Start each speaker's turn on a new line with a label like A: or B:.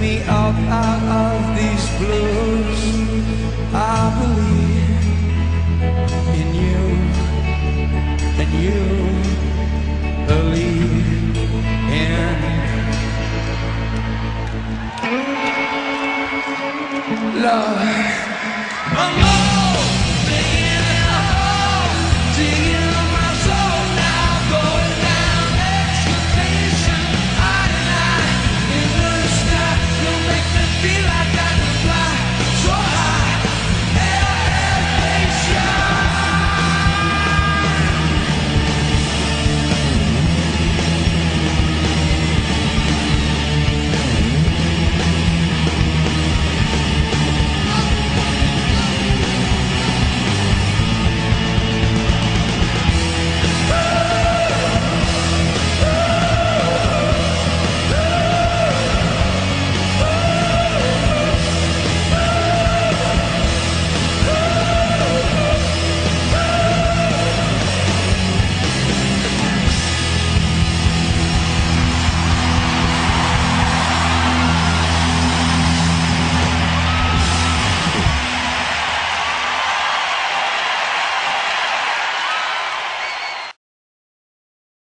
A: me up out of these blues.